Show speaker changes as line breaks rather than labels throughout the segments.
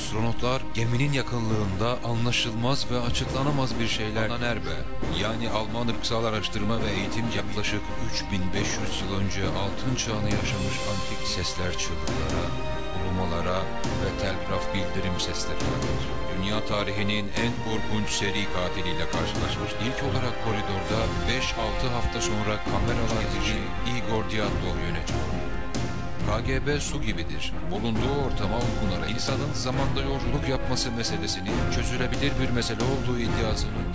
Astronotlar geminin yakınlığında anlaşılmaz ve açıklanamaz bir şeyler Nerbe yani Alman ırksal araştırma ve eğitim yaklaşık 3500 yıl önce altın çağını yaşamış antik sesler çığlıklara, ulumalara ve telgraf bildirim seslerine. Dünya tarihinin en korkunç seri katiliyle karşılaşmış. İlk olarak koridorda 5-6 hafta sonra kameralar için Igor Dyatlov yönetiyor. KGB su gibidir. Bulunduğu ortama uygun ara insanın zamanda yolculuk yapması meselesini çözülebilir bir mesele olduğu iddiasının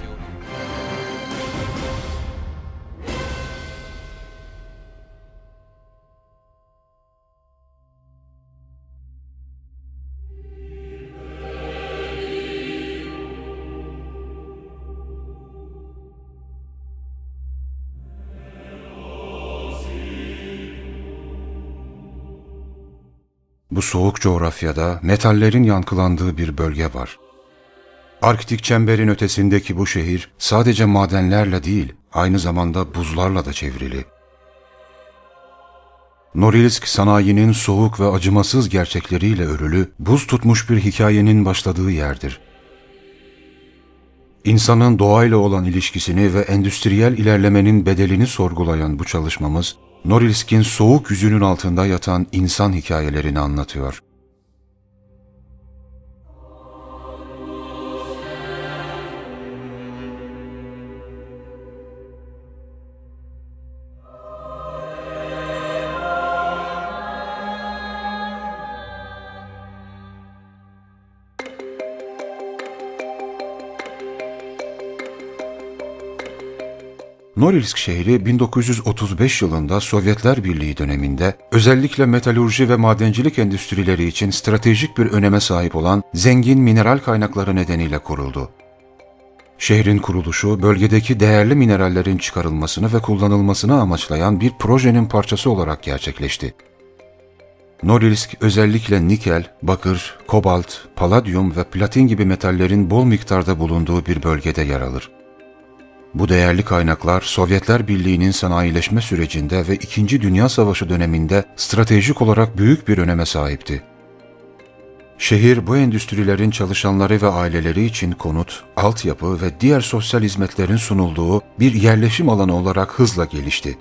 Bu soğuk coğrafyada metallerin yankılandığı bir bölge var. Arktik çemberin ötesindeki bu şehir sadece madenlerle değil, aynı zamanda buzlarla da çevrili. Norilsk sanayinin soğuk ve acımasız gerçekleriyle örülü, buz tutmuş bir hikayenin başladığı yerdir. İnsanın doğayla olan ilişkisini ve endüstriyel ilerlemenin bedelini sorgulayan bu çalışmamız, Norilsk'in soğuk yüzünün altında yatan insan hikayelerini anlatıyor. Norilsk şehri 1935 yılında Sovyetler Birliği döneminde özellikle metalurji ve madencilik endüstrileri için stratejik bir öneme sahip olan zengin mineral kaynakları nedeniyle kuruldu. Şehrin kuruluşu bölgedeki değerli minerallerin çıkarılmasını ve kullanılmasını amaçlayan bir projenin parçası olarak gerçekleşti. Norilsk özellikle nikel, bakır, kobalt, paladyum ve platin gibi metallerin bol miktarda bulunduğu bir bölgede yer alır. Bu değerli kaynaklar Sovyetler Birliği'nin sanayileşme sürecinde ve İkinci Dünya Savaşı döneminde stratejik olarak büyük bir öneme sahipti. Şehir bu endüstrilerin çalışanları ve aileleri için konut, altyapı ve diğer sosyal hizmetlerin sunulduğu bir yerleşim alanı olarak hızla gelişti.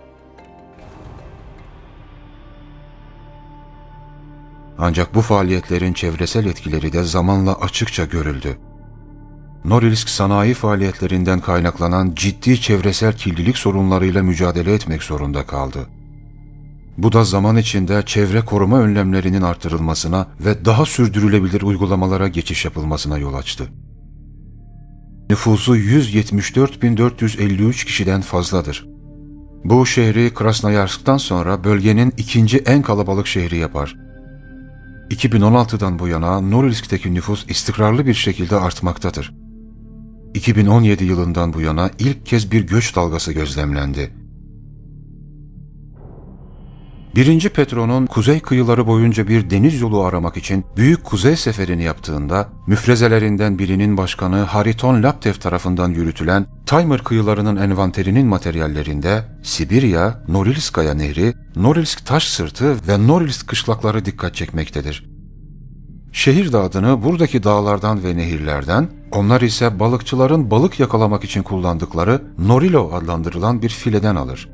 Ancak bu faaliyetlerin çevresel etkileri de zamanla açıkça görüldü. Norilsk sanayi faaliyetlerinden kaynaklanan ciddi çevresel kirlilik sorunlarıyla mücadele etmek zorunda kaldı. Bu da zaman içinde çevre koruma önlemlerinin artırılmasına ve daha sürdürülebilir uygulamalara geçiş yapılmasına yol açtı. Nüfusu 174.453 kişiden fazladır. Bu şehri Krasnoyarsk'tan sonra bölgenin ikinci en kalabalık şehri yapar. 2016'dan bu yana Norilsk'teki nüfus istikrarlı bir şekilde artmaktadır. 2017 yılından bu yana ilk kez bir göç dalgası gözlemlendi. Birinci Petro'nun kuzey kıyıları boyunca bir deniz yolu aramak için Büyük Kuzey Seferini yaptığında, müfrezelerinden birinin başkanı Hariton Laptev tarafından yürütülen Taymır kıyılarının envanterinin materyallerinde Sibirya, Norilskaya Nehri, Norilsk Taş Sırtı ve Norilsk kışlakları dikkat çekmektedir. Şehir de adını buradaki dağlardan ve nehirlerden, onlar ise balıkçıların balık yakalamak için kullandıkları Norilo adlandırılan bir fileden alır.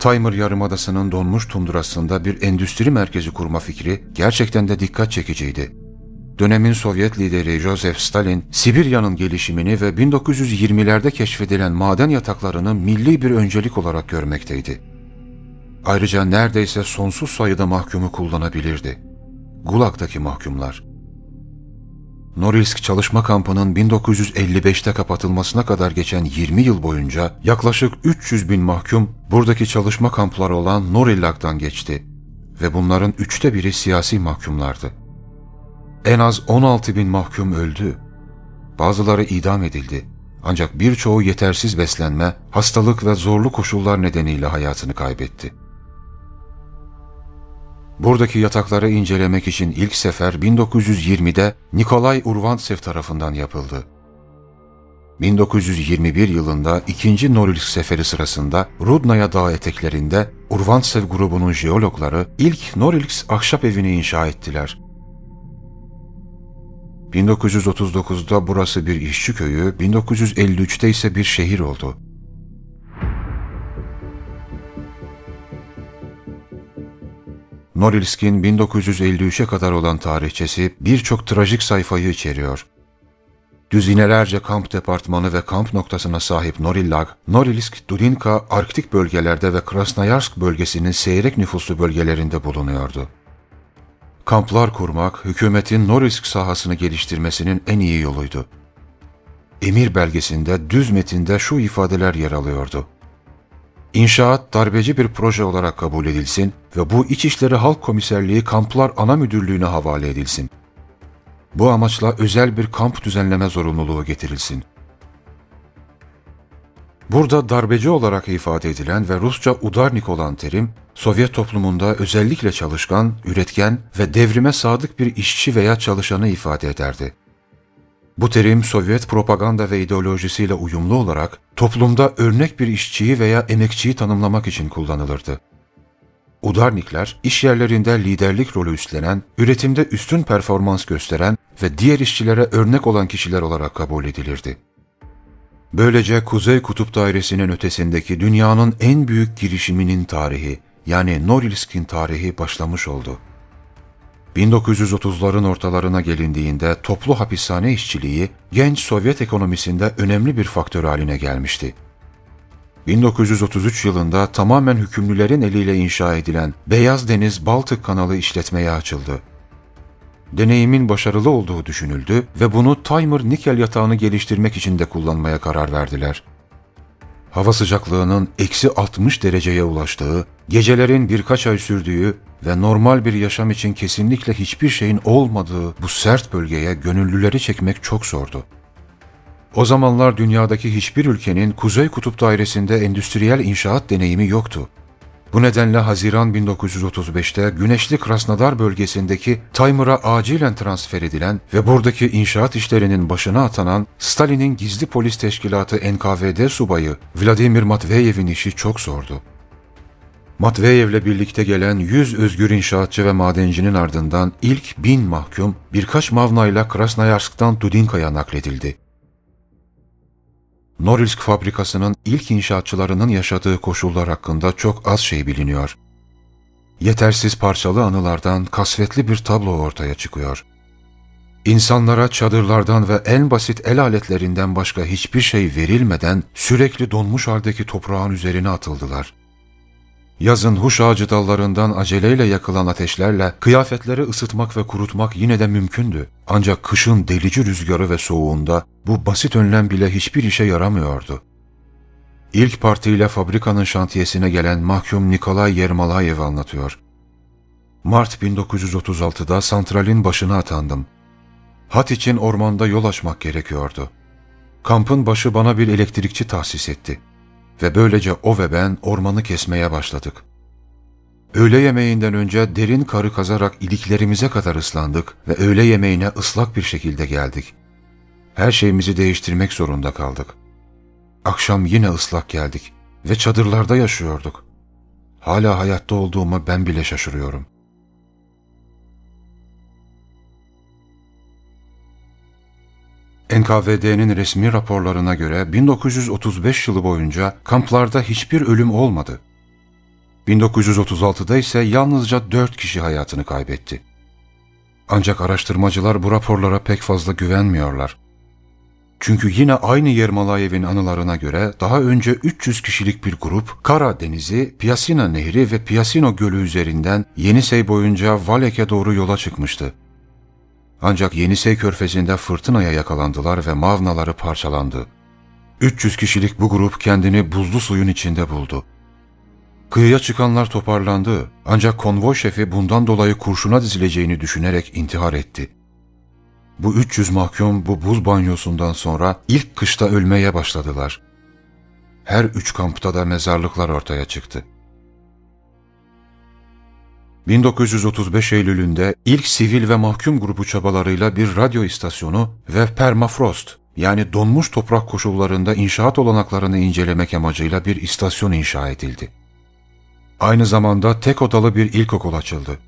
Taymır Yarımadası'nın donmuş tundurasında bir endüstri merkezi kurma fikri gerçekten de dikkat çekiciydi. Dönemin Sovyet lideri Joseph Stalin, Sibirya'nın gelişimini ve 1920'lerde keşfedilen maden yataklarını milli bir öncelik olarak görmekteydi. Ayrıca neredeyse sonsuz sayıda mahkumu kullanabilirdi. Gulag'daki mahkumlar. Norilsk çalışma kampının 1955'te kapatılmasına kadar geçen 20 yıl boyunca yaklaşık 300 bin mahkum buradaki çalışma kampları olan Norillag'dan geçti ve bunların üçte biri siyasi mahkumlardı. En az 16 bin mahkum öldü. Bazıları idam edildi. Ancak birçoğu yetersiz beslenme, hastalık ve zorlu koşullar nedeniyle hayatını kaybetti. Buradaki yatakları incelemek için ilk sefer 1920'de Nikolay Urvantsev tarafından yapıldı. 1921 yılında 2. Norilsk seferi sırasında Rudnaya Dağı eteklerinde Urvantsev grubunun jeologları ilk Norilsk ahşap evini inşa ettiler. 1939'da burası bir işçi köyü, 1953'te ise bir şehir oldu. Norilsk'in 1953'e kadar olan tarihçesi birçok trajik sayfayı içeriyor. Düzinelerce kamp departmanı ve kamp noktasına sahip Norillag, Norilsk, Dudinka, Arktik bölgelerde ve Krasnoyarsk bölgesinin seyrek nüfuslu bölgelerinde bulunuyordu. Kamplar kurmak, hükümetin Norilsk sahasını geliştirmesinin en iyi yoluydu. Emir belgesinde düz metinde şu ifadeler yer alıyordu. İnşaat darbeci bir proje olarak kabul edilsin ve bu İçişleri Halk Komiserliği Kamplar Ana Müdürlüğü'ne havale edilsin. Bu amaçla özel bir kamp düzenleme zorunluluğu getirilsin. Burada darbeci olarak ifade edilen ve Rusça udarnik olan terim, Sovyet toplumunda özellikle çalışkan, üretken ve devrime sadık bir işçi veya çalışanı ifade ederdi. Bu terim Sovyet propaganda ve ideolojisiyle uyumlu olarak toplumda örnek bir işçiyi veya emekçiyi tanımlamak için kullanılırdı. Udarnikler, iş yerlerinde liderlik rolü üstlenen, üretimde üstün performans gösteren ve diğer işçilere örnek olan kişiler olarak kabul edilirdi. Böylece Kuzey Kutup Dairesi'nin ötesindeki dünyanın en büyük girişiminin tarihi, yani Norilsk'in tarihi başlamış oldu. 1930'ların ortalarına gelindiğinde toplu hapishane işçiliği genç Sovyet ekonomisinde önemli bir faktör haline gelmişti. 1933 yılında tamamen hükümlülerin eliyle inşa edilen Beyaz Deniz Baltık kanalı işletmeye açıldı. Deneyimin başarılı olduğu düşünüldü ve bunu timer nikel yatağını geliştirmek için de kullanmaya karar verdiler. Hava sıcaklığının eksi 60 dereceye ulaştığı, gecelerin birkaç ay sürdüğü ve normal bir yaşam için kesinlikle hiçbir şeyin olmadığı bu sert bölgeye gönüllüleri çekmek çok zordu. O zamanlar dünyadaki hiçbir ülkenin Kuzey Kutup Dairesi'nde endüstriyel inşaat deneyimi yoktu. Bu nedenle Haziran 1935'te Güneşli Krasnodar bölgesindeki Taymır'a acilen transfer edilen ve buradaki inşaat işlerinin başına atanan Stalin'in gizli polis teşkilatı NKVD subayı Vladimir Matveyev'in işi çok zordu. Matveyev'le birlikte gelen 100 özgür inşaatçı ve madencinin ardından ilk bin mahkum birkaç mavnayla Krasnoyarsk'tan Dudinka'ya nakledildi. Norilsk fabrikasının ilk inşaatçılarının yaşadığı koşullar hakkında çok az şey biliniyor. Yetersiz parçalı anılardan kasvetli bir tablo ortaya çıkıyor. İnsanlara çadırlardan ve en basit el aletlerinden başka hiçbir şey verilmeden sürekli donmuş haldeki toprağın üzerine atıldılar.'' Yazın huş ağacı dallarından aceleyle yakılan ateşlerle kıyafetleri ısıtmak ve kurutmak yine de mümkündü. Ancak kışın delici rüzgarı ve soğuğunda bu basit önlem bile hiçbir işe yaramıyordu. İlk partiyle fabrikanın şantiyesine gelen mahkum Nikolay Yermalayev anlatıyor. Mart 1936'da santralin başına atandım. Hat için ormanda yol açmak gerekiyordu. Kampın başı bana bir elektrikçi tahsis etti.'' Ve böylece o ve ben ormanı kesmeye başladık. Öğle yemeğinden önce derin karı kazarak iliklerimize kadar ıslandık ve öğle yemeğine ıslak bir şekilde geldik. Her şeyimizi değiştirmek zorunda kaldık. Akşam yine ıslak geldik ve çadırlarda yaşıyorduk. Hala hayatta olduğuma ben bile şaşırıyorum. NKVD'nin resmi raporlarına göre 1935 yılı boyunca kamplarda hiçbir ölüm olmadı. 1936'da ise yalnızca 4 kişi hayatını kaybetti. Ancak araştırmacılar bu raporlara pek fazla güvenmiyorlar. Çünkü yine aynı Yermalayev'in anılarına göre daha önce 300 kişilik bir grup Kara Denizi, Piasina Nehri ve Piasino Gölü üzerinden Yenisey boyunca Valek'e doğru yola çıkmıştı. Ancak Yenisey körfezinde fırtınaya yakalandılar ve mavnaları parçalandı. 300 kişilik bu grup kendini buzlu suyun içinde buldu. Kıyıya çıkanlar toparlandı ancak konvoy şefi bundan dolayı kurşuna dizileceğini düşünerek intihar etti. Bu 300 mahkum bu buz banyosundan sonra ilk kışta ölmeye başladılar. Her üç kampta da mezarlıklar ortaya çıktı. 1935 Eylül'ünde ilk sivil ve mahkum grubu çabalarıyla bir radyo istasyonu ve permafrost yani donmuş toprak koşullarında inşaat olanaklarını incelemek amacıyla bir istasyon inşa edildi. Aynı zamanda tek odalı bir ilkokul açıldı.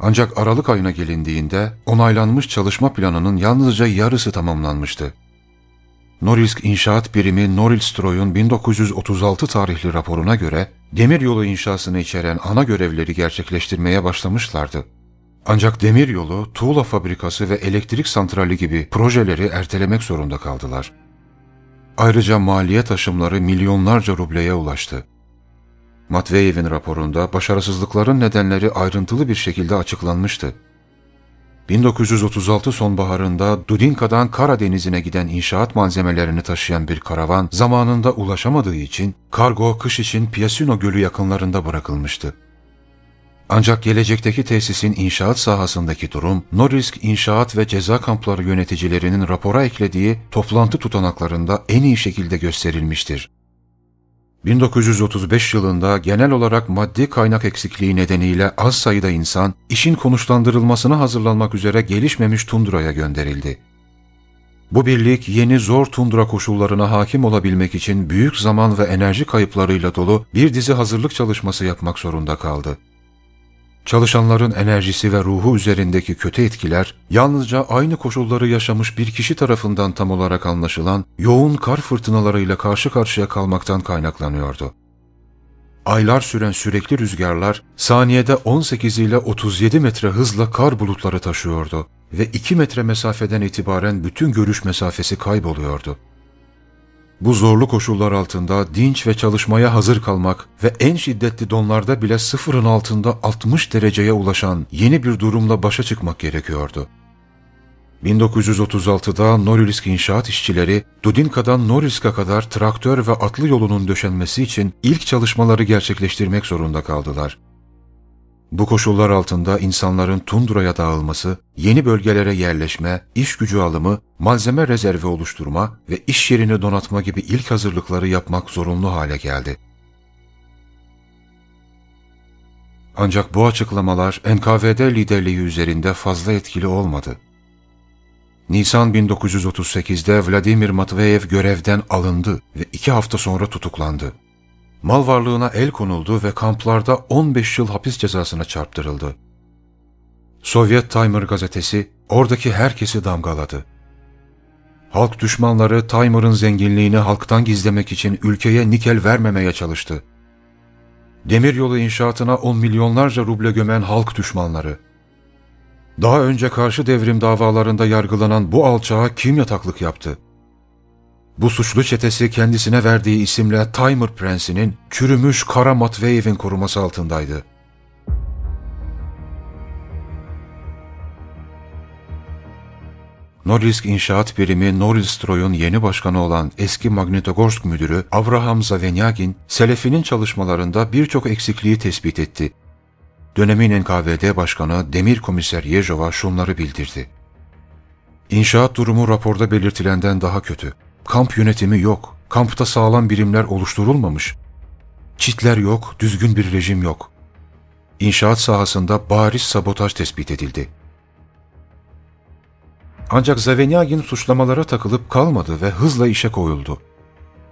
Ancak Aralık ayına gelindiğinde onaylanmış çalışma planının yalnızca yarısı tamamlanmıştı. Norilsk İnşaat Birimi Norilstroy'un 1936 tarihli raporuna göre demiryolu inşasını içeren ana görevleri gerçekleştirmeye başlamışlardı. Ancak demiryolu, tuğla fabrikası ve elektrik santrali gibi projeleri ertelemek zorunda kaldılar. Ayrıca maliye taşımları milyonlarca rubleye ulaştı. Matveyev'in raporunda başarısızlıkların nedenleri ayrıntılı bir şekilde açıklanmıştı. 1936 sonbaharında Dudinka'dan Karadeniz'ine giden inşaat malzemelerini taşıyan bir karavan zamanında ulaşamadığı için kargo kış için Piasino Gölü yakınlarında bırakılmıştı. Ancak gelecekteki tesisin inşaat sahasındaki durum, Norilsk İnşaat ve Ceza Kampları yöneticilerinin rapora eklediği toplantı tutanaklarında en iyi şekilde gösterilmiştir. 1935 yılında genel olarak maddi kaynak eksikliği nedeniyle az sayıda insan işin konuşlandırılmasına hazırlanmak üzere gelişmemiş tundraya gönderildi. Bu birlik yeni zor tundra koşullarına hakim olabilmek için büyük zaman ve enerji kayıplarıyla dolu bir dizi hazırlık çalışması yapmak zorunda kaldı. Çalışanların enerjisi ve ruhu üzerindeki kötü etkiler, yalnızca aynı koşulları yaşamış bir kişi tarafından tam olarak anlaşılan yoğun kar fırtınalarıyla karşı karşıya kalmaktan kaynaklanıyordu. Aylar süren sürekli rüzgarlar saniyede 18 ile 37 metre hızla kar bulutları taşıyordu ve 2 metre mesafeden itibaren bütün görüş mesafesi kayboluyordu. Bu zorlu koşullar altında dinç ve çalışmaya hazır kalmak ve en şiddetli donlarda bile sıfırın altında 60 dereceye ulaşan yeni bir durumla başa çıkmak gerekiyordu. 1936'da Norilsk inşaat işçileri Dudinka'dan Norilsk'a kadar traktör ve atlı yolunun döşenmesi için ilk çalışmaları gerçekleştirmek zorunda kaldılar. Bu koşullar altında insanların tundraya dağılması, yeni bölgelere yerleşme, iş gücü alımı, malzeme rezervi oluşturma ve iş yerini donatma gibi ilk hazırlıkları yapmak zorunlu hale geldi. Ancak bu açıklamalar NKVD liderliği üzerinde fazla etkili olmadı. Nisan 1938'de Vladimir Matveyev görevden alındı ve iki hafta sonra tutuklandı mal varlığına el konuldu ve kamplarda 15 yıl hapis cezasına çarptırıldı. Sovyet Timer gazetesi oradaki herkesi damgaladı. Halk düşmanları Timer'ın zenginliğini halktan gizlemek için ülkeye nikel vermemeye çalıştı. Demiryolu inşaatına on milyonlarca ruble gömen halk düşmanları. Daha önce karşı devrim davalarında yargılanan bu alçağa kim yataklık yaptı? Bu suçlu çetesi kendisine verdiği isimle Timer Prensi'nin çürümüş Kara Matveyev'in koruması altındaydı. Norilsk İnşaat Birimi Norilstroy'un yeni başkanı olan eski Magnitogorsk müdürü Avraham Zavenyagin, Selefi'nin çalışmalarında birçok eksikliği tespit etti. Dönemin NKVD Başkanı Demir Komiser Yejova şunları bildirdi. İnşaat durumu raporda belirtilenden daha kötü. Kamp yönetimi yok. Kampta sağlam birimler oluşturulmamış. Çitler yok, düzgün bir rejim yok. İnşaat sahasında bariz sabotaj tespit edildi. Ancak Zavenyagin suçlamalara takılıp kalmadı ve hızla işe koyuldu.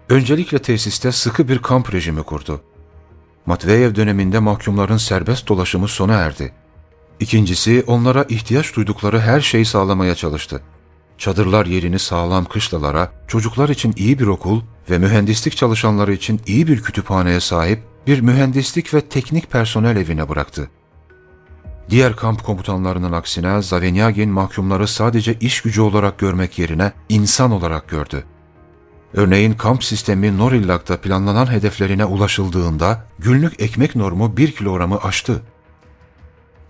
Öncelikle tesiste sıkı bir kamp rejimi kurdu. Matveyev döneminde mahkumların serbest dolaşımı sona erdi. İkincisi onlara ihtiyaç duydukları her şeyi sağlamaya çalıştı. Çadırlar yerini sağlam kışlalara, çocuklar için iyi bir okul ve mühendislik çalışanları için iyi bir kütüphaneye sahip bir mühendislik ve teknik personel evine bıraktı. Diğer kamp komutanlarının aksine Zavenyagin mahkumları sadece iş gücü olarak görmek yerine insan olarak gördü. Örneğin kamp sistemi Norillak'ta planlanan hedeflerine ulaşıldığında günlük ekmek normu 1 kilogramı aştı.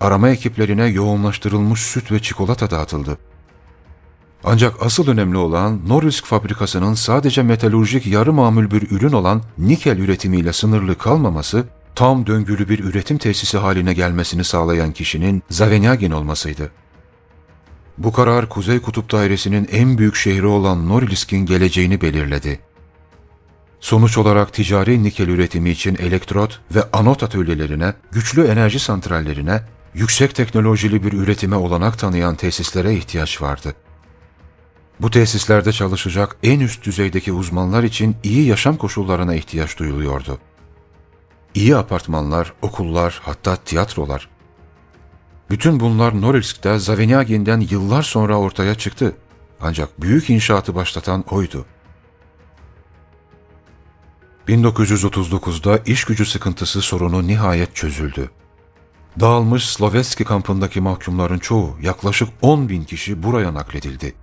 Arama ekiplerine yoğunlaştırılmış süt ve çikolata dağıtıldı. Ancak asıl önemli olan Norilsk fabrikasının sadece metalurjik yarı mamül bir ürün olan nikel üretimiyle sınırlı kalmaması, tam döngülü bir üretim tesisi haline gelmesini sağlayan kişinin Zavenyagin olmasıydı. Bu karar Kuzey Kutup Dairesi'nin en büyük şehri olan Norilsk'in geleceğini belirledi. Sonuç olarak ticari nikel üretimi için elektrot ve anot atölyelerine, güçlü enerji santrallerine, yüksek teknolojili bir üretime olanak tanıyan tesislere ihtiyaç vardı. Bu tesislerde çalışacak en üst düzeydeki uzmanlar için iyi yaşam koşullarına ihtiyaç duyuluyordu. İyi apartmanlar, okullar, hatta tiyatrolar. Bütün bunlar Norilsk'te Zavenyagin'den yıllar sonra ortaya çıktı. Ancak büyük inşaatı başlatan oydu. 1939'da iş gücü sıkıntısı sorunu nihayet çözüldü. Dağılmış Sloveski kampındaki mahkumların çoğu yaklaşık 10 bin kişi buraya nakledildi.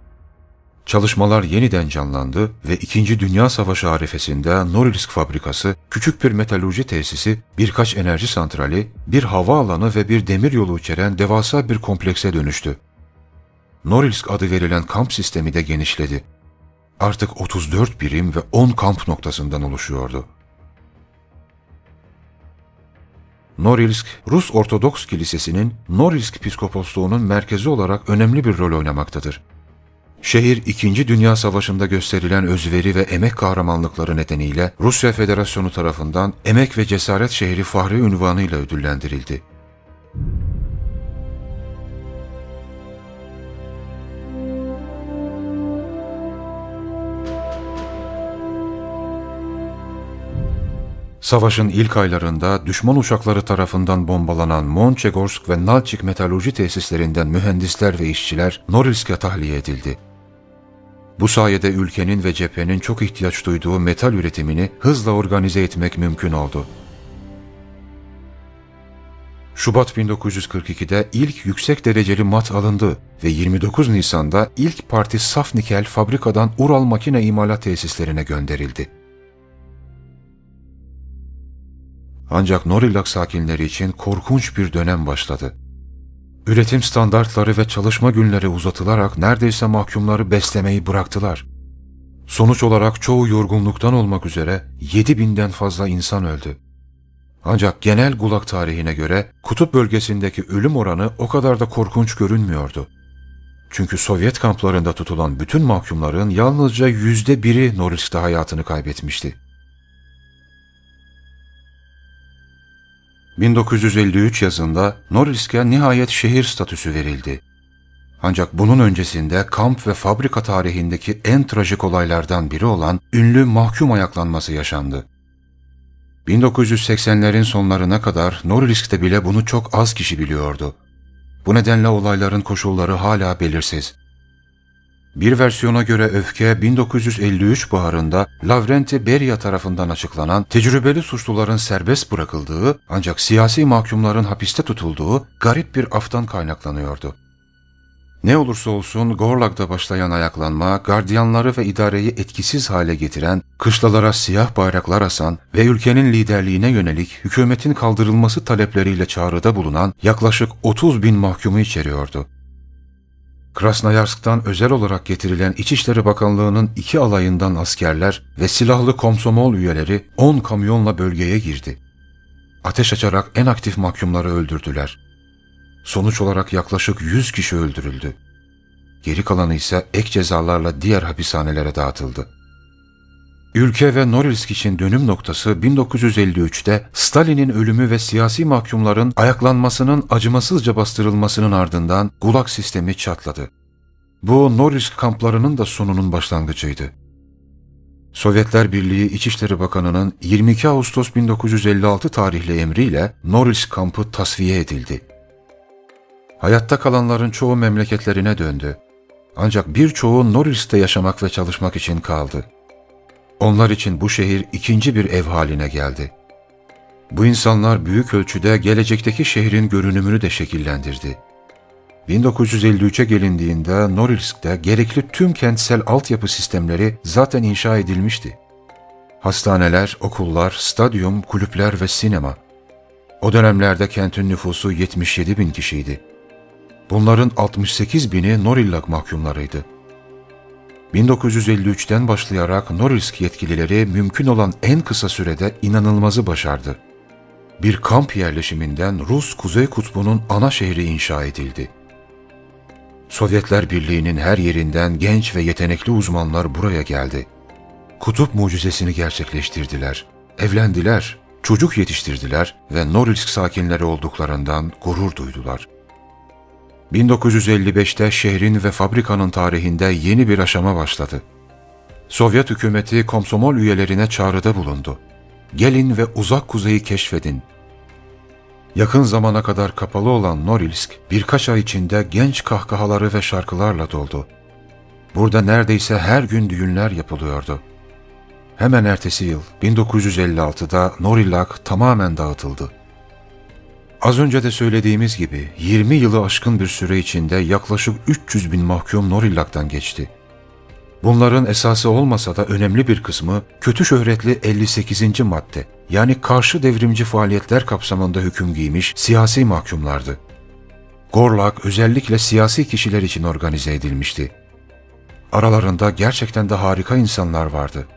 Çalışmalar yeniden canlandı ve İkinci Dünya Savaşı arifesinde Norilsk fabrikası, küçük bir metalurji tesisi, birkaç enerji santrali, bir havaalanı ve bir demir yolu içeren devasa bir komplekse dönüştü. Norilsk adı verilen kamp sistemi de genişledi. Artık 34 birim ve 10 kamp noktasından oluşuyordu. Norilsk, Rus Ortodoks Kilisesi'nin Norilsk Piskoposluğu'nun merkezi olarak önemli bir rol oynamaktadır. Şehir 2. Dünya Savaşı'nda gösterilen özveri ve emek kahramanlıkları nedeniyle Rusya Federasyonu tarafından Emek ve Cesaret Şehri Fahri ünvanıyla ödüllendirildi. Savaşın ilk aylarında düşman uçakları tarafından bombalanan Monchegorsk ve Nalçik metalurji tesislerinden mühendisler ve işçiler Norilsk'e tahliye edildi. Bu sayede ülkenin ve cephenin çok ihtiyaç duyduğu metal üretimini hızla organize etmek mümkün oldu. Şubat 1942'de ilk yüksek dereceli mat alındı ve 29 Nisan'da ilk parti saf nikel fabrikadan Ural makine imalat tesislerine gönderildi. Ancak Norilak sakinleri için korkunç bir dönem başladı. Üretim standartları ve çalışma günleri uzatılarak neredeyse mahkumları beslemeyi bıraktılar. Sonuç olarak çoğu yorgunluktan olmak üzere 7 binden fazla insan öldü. Ancak genel Gulag tarihine göre kutup bölgesindeki ölüm oranı o kadar da korkunç görünmüyordu. Çünkü Sovyet kamplarında tutulan bütün mahkumların yalnızca yüzde biri Norilsk'te hayatını kaybetmişti. 1953 yazında Norilsk'e nihayet şehir statüsü verildi. Ancak bunun öncesinde kamp ve fabrika tarihindeki en trajik olaylardan biri olan ünlü mahkum ayaklanması yaşandı. 1980'lerin sonlarına kadar Norilsk'te bile bunu çok az kişi biliyordu. Bu nedenle olayların koşulları hala belirsiz. Bir versiyona göre öfke 1953 baharında Lavrenti Beria tarafından açıklanan tecrübeli suçluların serbest bırakıldığı ancak siyasi mahkumların hapiste tutulduğu garip bir aftan kaynaklanıyordu. Ne olursa olsun Gorlag'da başlayan ayaklanma, gardiyanları ve idareyi etkisiz hale getiren, kışlalara siyah bayraklar asan ve ülkenin liderliğine yönelik hükümetin kaldırılması talepleriyle çağrıda bulunan yaklaşık 30 bin mahkumu içeriyordu. Krasnoyarsk'tan özel olarak getirilen İçişleri Bakanlığı'nın iki alayından askerler ve silahlı komsomol üyeleri 10 kamyonla bölgeye girdi. Ateş açarak en aktif mahkumları öldürdüler. Sonuç olarak yaklaşık 100 kişi öldürüldü. Geri kalanı ise ek cezalarla diğer hapishanelere dağıtıldı. Ülke ve Norilsk için dönüm noktası 1953'te Stalin'in ölümü ve siyasi mahkumların ayaklanmasının acımasızca bastırılmasının ardından Gulag sistemi çatladı. Bu Norilsk kamplarının da sonunun başlangıcıydı. Sovyetler Birliği İçişleri Bakanı'nın 22 Ağustos 1956 tarihli emriyle Norilsk kampı tasfiye edildi. Hayatta kalanların çoğu memleketlerine döndü. Ancak birçoğu Norilsk'te yaşamak ve çalışmak için kaldı. Onlar için bu şehir ikinci bir ev haline geldi. Bu insanlar büyük ölçüde gelecekteki şehrin görünümünü de şekillendirdi. 1953'e gelindiğinde Norilsk'te gerekli tüm kentsel altyapı sistemleri zaten inşa edilmişti. Hastaneler, okullar, stadyum, kulüpler ve sinema. O dönemlerde kentin nüfusu 77 bin kişiydi. Bunların 68 bini Norillag mahkumlarıydı. 1953'ten başlayarak Norilsk yetkilileri mümkün olan en kısa sürede inanılmazı başardı. Bir kamp yerleşiminden Rus Kuzey Kutbu'nun ana şehri inşa edildi. Sovyetler Birliği'nin her yerinden genç ve yetenekli uzmanlar buraya geldi. Kutup mucizesini gerçekleştirdiler. Evlendiler, çocuk yetiştirdiler ve Norilsk sakinleri olduklarından gurur duydular.'' 1955'te şehrin ve fabrikanın tarihinde yeni bir aşama başladı. Sovyet hükümeti komsomol üyelerine çağrıda bulundu. Gelin ve uzak kuzeyi keşfedin. Yakın zamana kadar kapalı olan Norilsk birkaç ay içinde genç kahkahaları ve şarkılarla doldu. Burada neredeyse her gün düğünler yapılıyordu. Hemen ertesi yıl 1956'da Norilak tamamen dağıtıldı. Az önce de söylediğimiz gibi 20 yılı aşkın bir süre içinde yaklaşık 300 bin mahkum Norillak'tan geçti. Bunların esası olmasa da önemli bir kısmı kötü şöhretli 58. madde yani karşı devrimci faaliyetler kapsamında hüküm giymiş siyasi mahkumlardı. Gorlak özellikle siyasi kişiler için organize edilmişti. Aralarında gerçekten de harika insanlar vardı.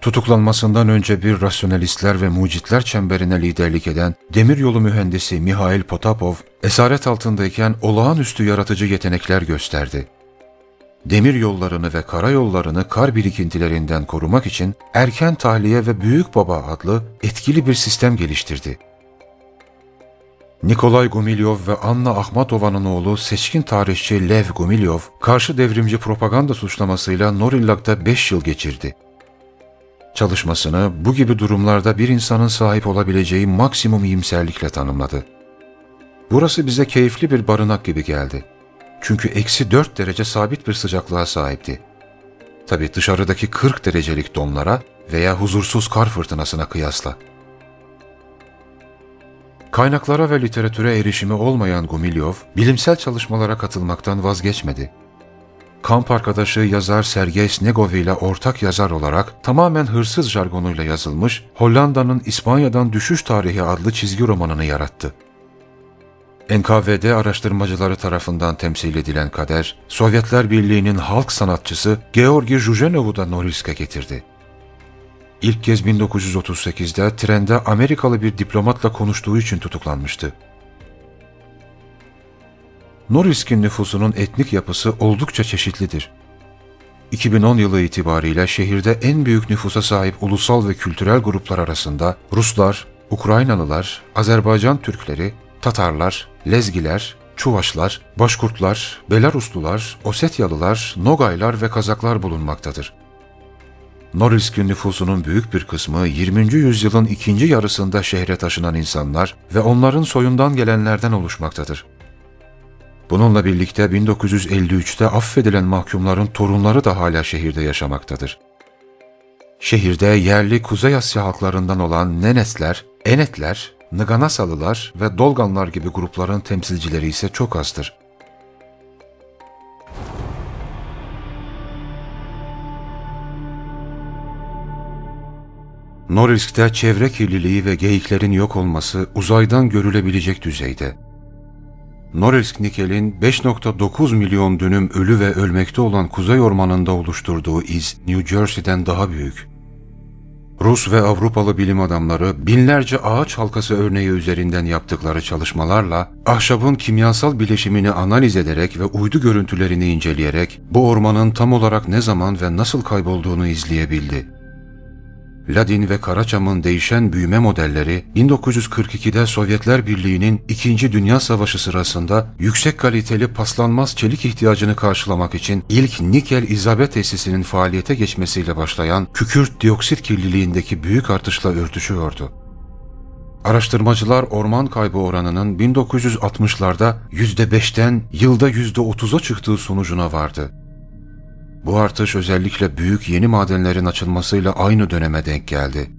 Tutuklanmasından önce bir rasyonalistler ve mucitler çemberine liderlik eden demiryolu mühendisi Mihail Potapov, esaret altındayken olağanüstü yaratıcı yetenekler gösterdi demir yollarını ve karayollarını kar birikintilerinden korumak için erken tahliye ve büyük baba adlı etkili bir sistem geliştirdi. Nikolay Gumilyov ve Anna Akhmatova'nın oğlu seçkin tarihçi Lev Gumilyov, karşı devrimci propaganda suçlamasıyla Norillak'ta 5 yıl geçirdi. Çalışmasını bu gibi durumlarda bir insanın sahip olabileceği maksimum iyimserlikle tanımladı. Burası bize keyifli bir barınak gibi geldi. Çünkü eksi 4 derece sabit bir sıcaklığa sahipti. Tabi dışarıdaki 40 derecelik donlara veya huzursuz kar fırtınasına kıyasla. Kaynaklara ve literatüre erişimi olmayan Gumilyov, bilimsel çalışmalara katılmaktan vazgeçmedi. Kamp arkadaşı yazar Sergey Snegov ile ortak yazar olarak tamamen hırsız jargonuyla yazılmış Hollanda'nın İspanya'dan Düşüş Tarihi adlı çizgi romanını yarattı. NKVD araştırmacıları tarafından temsil edilen kader, Sovyetler Birliği'nin halk sanatçısı Georgi Jujenov'u da Norilsk'e getirdi. İlk kez 1938'de trende Amerikalı bir diplomatla konuştuğu için tutuklanmıştı. Norilsk'in nüfusunun etnik yapısı oldukça çeşitlidir. 2010 yılı itibariyle şehirde en büyük nüfusa sahip ulusal ve kültürel gruplar arasında Ruslar, Ukraynalılar, Azerbaycan Türkleri, Tatarlar, Lezgiler, Çuvaşlar, Başkurtlar, Belaruslular, Osetyalılar, Nogaylar ve Kazaklar bulunmaktadır. Norilsk'in nüfusunun büyük bir kısmı 20. yüzyılın ikinci yarısında şehre taşınan insanlar ve onların soyundan gelenlerden oluşmaktadır. Bununla birlikte 1953'te affedilen mahkumların torunları da hala şehirde yaşamaktadır. Şehirde yerli Kuzey Asya halklarından olan Nenetler, Enetler, Naganasalılar ve Dolganlar gibi grupların temsilcileri ise çok azdır. Norilsk'te çevre kirliliği ve geyiklerin yok olması uzaydan görülebilecek düzeyde. Norilsk Nikel'in 5.9 milyon dönüm ölü ve ölmekte olan kuzey ormanında oluşturduğu iz New Jersey'den daha büyük. Rus ve Avrupalı bilim adamları binlerce ağaç halkası örneği üzerinden yaptıkları çalışmalarla ahşabın kimyasal bileşimini analiz ederek ve uydu görüntülerini inceleyerek bu ormanın tam olarak ne zaman ve nasıl kaybolduğunu izleyebildi. Ladin ve Karaçam'ın değişen büyüme modelleri 1942'de Sovyetler Birliği'nin 2. Dünya Savaşı sırasında yüksek kaliteli paslanmaz çelik ihtiyacını karşılamak için ilk nikel izabe tesisinin faaliyete geçmesiyle başlayan kükürt dioksit kirliliğindeki büyük artışla örtüşüyordu. Araştırmacılar orman kaybı oranının 1960'larda %5'ten yılda %30'a çıktığı sonucuna vardı. Bu artış özellikle büyük yeni madenlerin açılmasıyla aynı döneme denk geldi.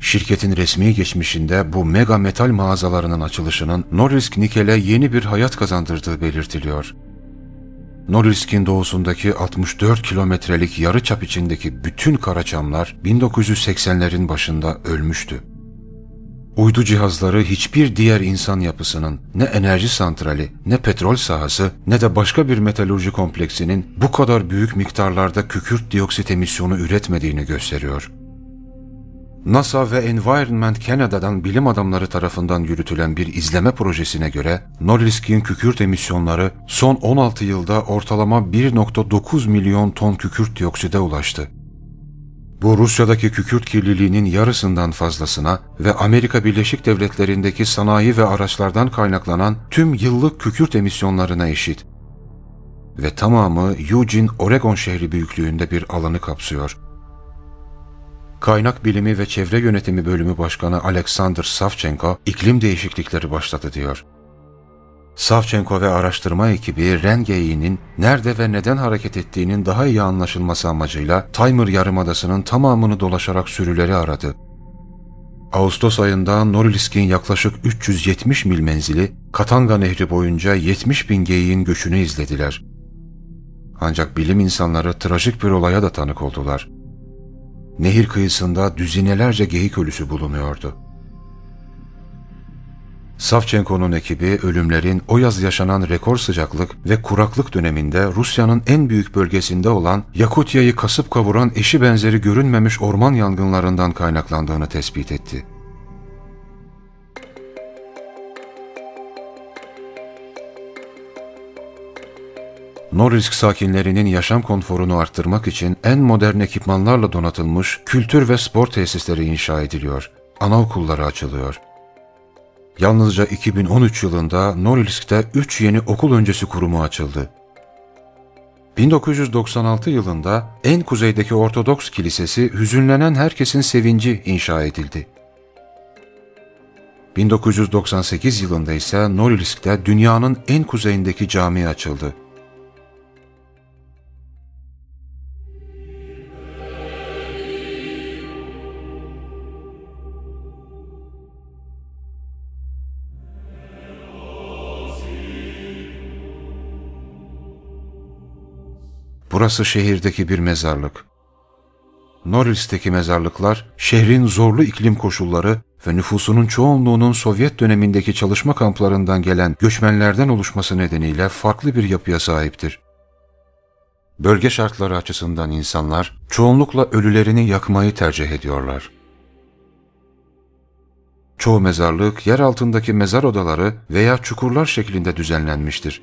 Şirketin resmi geçmişinde bu mega metal mağazalarının açılışının Norilsk Nikel'e yeni bir hayat kazandırdığı belirtiliyor. Norilsk'in doğusundaki 64 kilometrelik yarı çap içindeki bütün karaçamlar 1980'lerin başında ölmüştü. Uydu cihazları hiçbir diğer insan yapısının ne enerji santrali, ne petrol sahası, ne de başka bir metalurji kompleksinin bu kadar büyük miktarlarda kükürt dioksit emisyonu üretmediğini gösteriyor. NASA ve Environment Canada'dan bilim adamları tarafından yürütülen bir izleme projesine göre Norilsk'in kükürt emisyonları son 16 yılda ortalama 1.9 milyon ton kükürt diokside ulaştı. Bu Rusya'daki kükürt kirliliğinin yarısından fazlasına ve Amerika Birleşik Devletleri'ndeki sanayi ve araçlardan kaynaklanan tüm yıllık kükürt emisyonlarına eşit. Ve tamamı Eugene, Oregon şehri büyüklüğünde bir alanı kapsıyor. Kaynak Bilimi ve Çevre Yönetimi Bölümü Başkanı Alexander Savchenko iklim değişiklikleri başladı diyor. Savchenko ve araştırma ekibi Ren geyiğinin nerede ve neden hareket ettiğinin daha iyi anlaşılması amacıyla Timor Yarımadası'nın tamamını dolaşarak sürüleri aradı. Ağustos ayında Norilsk'in yaklaşık 370 mil menzili Katanga Nehri boyunca 70 bin geyiğin göçünü izlediler. Ancak bilim insanları trajik bir olaya da tanık oldular. Nehir kıyısında düzinelerce geyik ölüsü bulunuyordu. Savchenko'nun ekibi ölümlerin o yaz yaşanan rekor sıcaklık ve kuraklık döneminde Rusya'nın en büyük bölgesinde olan Yakutya'yı kasıp kavuran eşi benzeri görünmemiş orman yangınlarından kaynaklandığını tespit etti. Norilsk sakinlerinin yaşam konforunu arttırmak için en modern ekipmanlarla donatılmış kültür ve spor tesisleri inşa ediliyor. Anaokulları açılıyor. Yalnızca 2013 yılında Norilsk'te 3 yeni okul öncesi kurumu açıldı. 1996 yılında en kuzeydeki Ortodoks Kilisesi hüzünlenen herkesin sevinci inşa edildi. 1998 yılında ise Norilsk'te dünyanın en kuzeyindeki cami açıldı. Burası şehirdeki bir mezarlık. Norilsk'teki mezarlıklar, şehrin zorlu iklim koşulları ve nüfusunun çoğunluğunun Sovyet dönemindeki çalışma kamplarından gelen göçmenlerden oluşması nedeniyle farklı bir yapıya sahiptir. Bölge şartları açısından insanlar çoğunlukla ölülerini yakmayı tercih ediyorlar. Çoğu mezarlık yer altındaki mezar odaları veya çukurlar şeklinde düzenlenmiştir.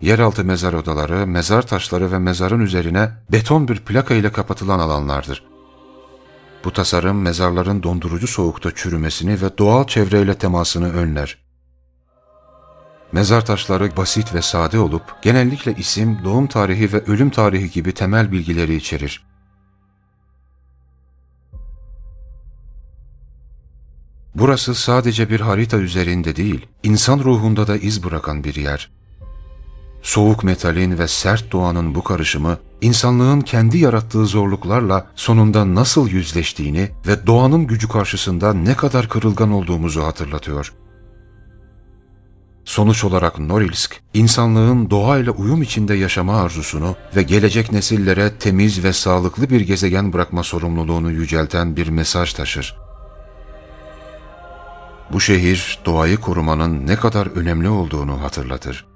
Yeraltı mezar odaları, mezar taşları ve mezarın üzerine beton bir plaka ile kapatılan alanlardır. Bu tasarım mezarların dondurucu soğukta çürümesini ve doğal çevreyle temasını önler. Mezar taşları basit ve sade olup genellikle isim, doğum tarihi ve ölüm tarihi gibi temel bilgileri içerir. Burası sadece bir harita üzerinde değil, insan ruhunda da iz bırakan bir yer. Soğuk metalin ve sert doğanın bu karışımı, insanlığın kendi yarattığı zorluklarla sonunda nasıl yüzleştiğini ve doğanın gücü karşısında ne kadar kırılgan olduğumuzu hatırlatıyor. Sonuç olarak Norilsk, insanlığın doğayla uyum içinde yaşama arzusunu ve gelecek nesillere temiz ve sağlıklı bir gezegen bırakma sorumluluğunu yücelten bir mesaj taşır. Bu şehir doğayı korumanın ne kadar önemli olduğunu hatırlatır.